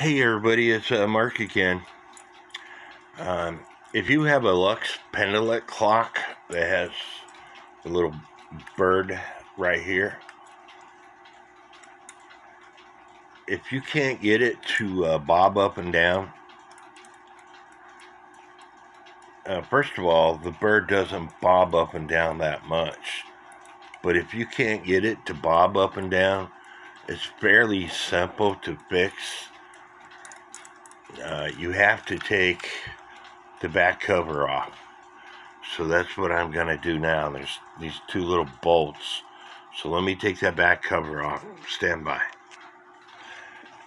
Hey everybody, it's uh, Mark again. Um, if you have a Lux Pendulete clock that has a little bird right here, if you can't get it to uh, bob up and down, uh, first of all, the bird doesn't bob up and down that much. But if you can't get it to bob up and down, it's fairly simple to fix. Uh, you have to take the back cover off. So that's what I'm going to do now. There's these two little bolts. So let me take that back cover off. Stand by.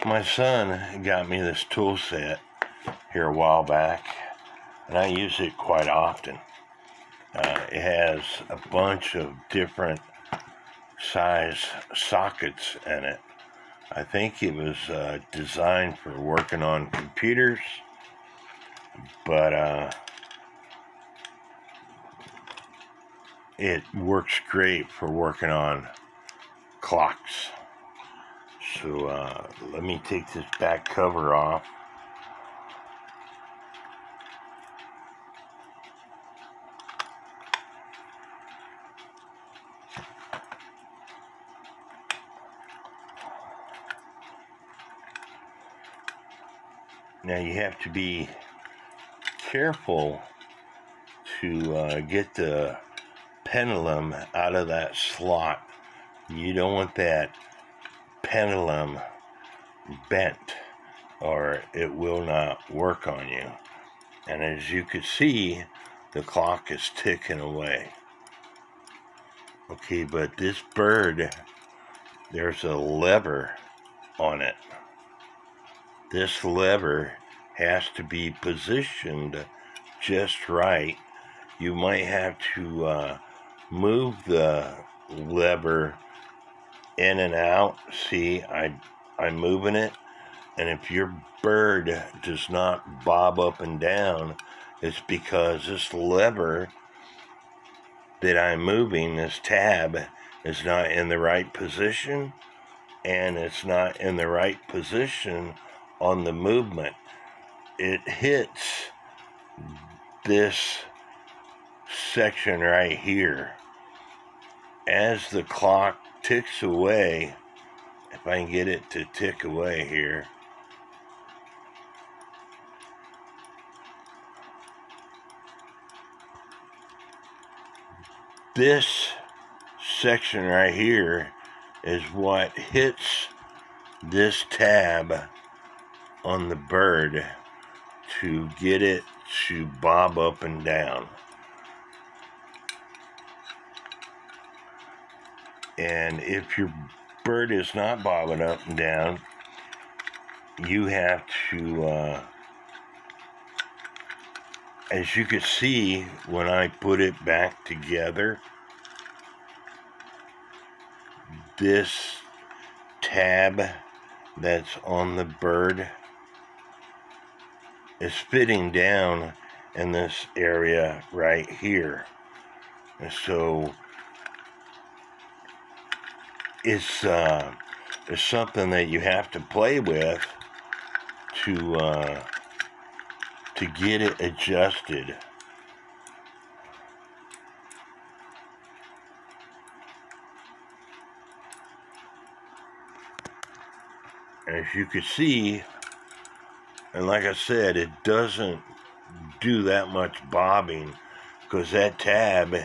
My son got me this tool set here a while back, and I use it quite often. Uh, it has a bunch of different size sockets in it. I think it was uh, designed for working on computers, but uh, it works great for working on clocks. So uh, let me take this back cover off. Now you have to be careful to uh, get the pendulum out of that slot. You don't want that pendulum bent or it will not work on you. And as you can see, the clock is ticking away. Okay, but this bird, there's a lever on it this lever has to be positioned just right. You might have to uh, move the lever in and out. See, I, I'm moving it. And if your bird does not bob up and down, it's because this lever that I'm moving, this tab, is not in the right position. And it's not in the right position on the movement, it hits this section right here. As the clock ticks away, if I can get it to tick away here, this section right here is what hits this tab on the bird to get it to bob up and down. And if your bird is not bobbing up and down, you have to, uh, as you can see when I put it back together, this tab that's on the bird is fitting down in this area right here. And so it's uh, it's something that you have to play with to uh, to get it adjusted. As you can see, and like I said, it doesn't do that much bobbing because that tab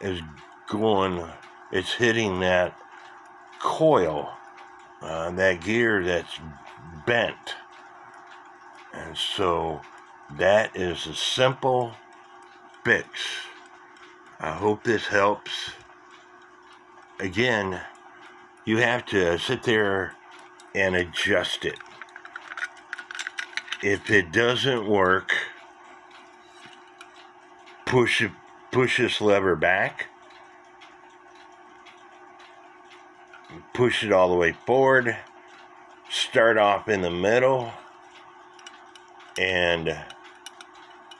is going, it's hitting that coil, uh, that gear that's bent. And so that is a simple fix. I hope this helps. Again, you have to sit there and adjust it if it doesn't work, push push this lever back, push it all the way forward, start off in the middle, and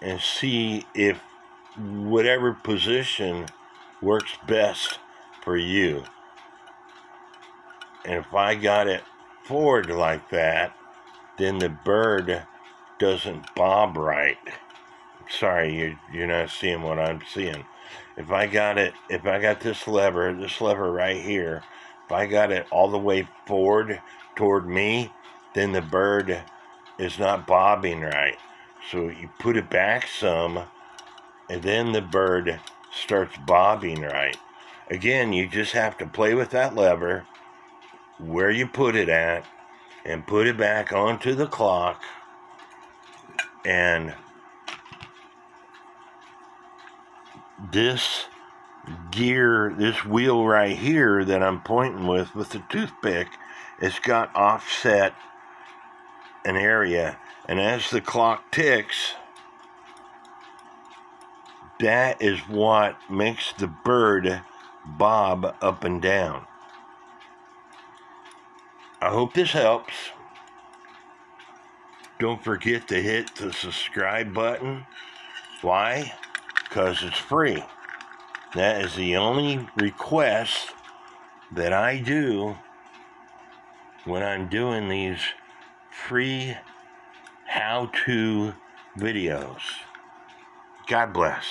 and see if whatever position works best for you. And if I got it forward like that, then the bird doesn't bob right. Sorry, you you're not seeing what I'm seeing. If I got it, if I got this lever, this lever right here, if I got it all the way forward toward me, then the bird is not bobbing right. So you put it back some, and then the bird starts bobbing right. Again, you just have to play with that lever, where you put it at, and put it back onto the clock, and this gear, this wheel right here that I'm pointing with with the toothpick, it's got offset an area. And as the clock ticks, that is what makes the bird bob up and down. I hope this helps. Don't forget to hit the subscribe button. Why? Because it's free. That is the only request that I do when I'm doing these free how to videos. God bless.